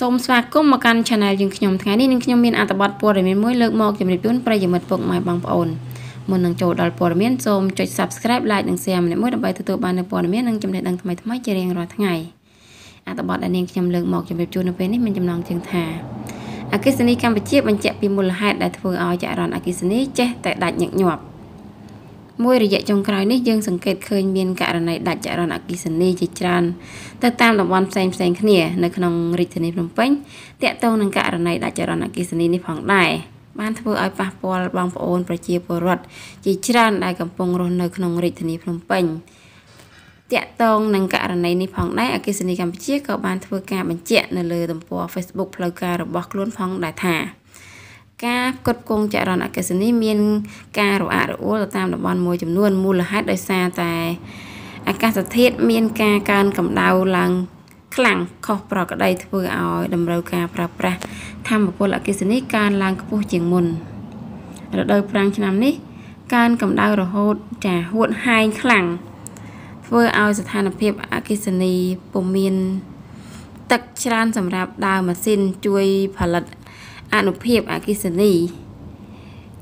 សូមស្វាគមន៍មកកាន់ Channel យើងខ្ញុំថ្ងៃនេះនឹងខ្ញុំមានអត្ថបទព័ត៌មានមួយលើកមកជម្រាបជូនប្រិយមិត្តពុកម៉ែបងប្អូនមុននឹងចូលដល់ព័ត៌មានសូមចុច Subscribe Like និង Share ម្នាក់មួយដើម្បីទទួលបាននូវព័ត៌មាននិងចំណេះដឹងថ្មីៗជារៀងរាល់ថ្ងៃអត្ថបទដែលនាងខ្ញុំលើកមកជម្រាបជូននៅពេលនេះមានចំណងជើងថាអគិសនីកម្ពុជាបញ្ជាក់ពីមូលហេតុដែលធ្វើឲ្យចរន្តអគិសនីចេះតែដាច់ញឹកញាប់ មួយរយៈចុងក្រោយនេះយើងសង្កេតឃើញមានករណីដាច់ចរន្តអគ្គិសនីជាច្រើនទៅតាមតំបន់ផ្សេងផ្សេងគ្នានៅក្នុងរាជធានីភ្នំពេញតាក់ទងនឹងករណីដាច់ចរន្តអគ្គិសនីនេះផងដែរបានធ្វើឲ្យប៉ះពាល់បងប្អូនប្រជាពលរដ្ឋជាច្រើនដែលកំពុងរស់នៅក្នុងរាជធានីភ្នំពេញតាក់ទងនឹងករណីនេះផងដែរអគ្គិសនីកម្ពុជាក៏បានធ្វើការបញ្ជាក់នៅលើទំព័រ Facebook ផ្លូវការរបស់ខ្លួនផងដែរថា ការផ្គត់ផ្គង់ចរន្តអគ្គិសនីមានការរអាក់រអួលទៅតាមតំបន់មួយចំនួនមូលហេតុដោយសារតែអាកាសធាតុមានការកើនកម្ដៅឡើងខ្លាំងខុសប្រក្រតីធ្វើឲ្យតម្រូវការប្រើប្រាស់ធម្មពលអគ្គិសនីកើនឡើងខ្ពស់ជាងមុនរដូវប្រាំងឆ្នាំនេះកើនកម្ដៅរហូតចាហួតហែងខ្លាំងធ្វើឲ្យស្ថានភាពអគ្គិសនីពុំមានទឹកច្រើនសម្រាប់ដើរម៉ាស៊ីនជួយផលិត អនុភាពអគិសនី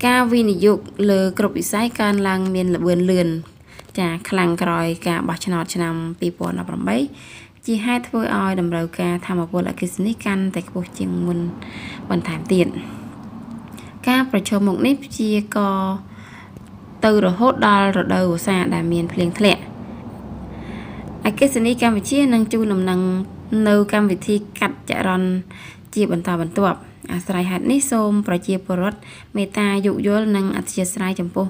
ការវិនិយោគលើគ្រប់វិស័យកើនឡើងមានល្បឿនលឿនចាខ្លាំងក្រោយការបោះឆ្នោតឆ្នាំ2018ជាហេតុធ្វើឲ្យតម្រូវការធម្មពលអគិសនីកាន់តែខ្ពស់ជាងមុនបន្ថែមទៀតការប្រឈមមុខនេះព្យាករទៅរហូតដល់រដូវវស្សាដែលមានភ្លៀងធ្លាក់អគិសនីកម្ពុជានឹងជួនដំណឹង នៅកម្មវិធីកាត់ចរន្តជាបន្តបន្ទាប់អាស្រ័យហេតុនេះសូមប្រជាពលរដ្ឋមេត្តាយោគយល់និងអធិស្ឋានចំពោះ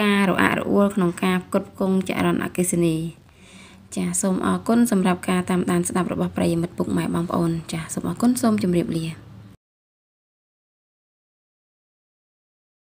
ការរអាក់រអួលក្នុងការផ្គត់ផ្គង់ចរន្តអគ្គិសនីចាសសូមអរគុណសម្រាប់ការតាមដានស្ដាប់របស់ប្រិយមិត្តពុកម៉ែបងប្អូនចាសសូមអរគុណសូមជម្រាបលា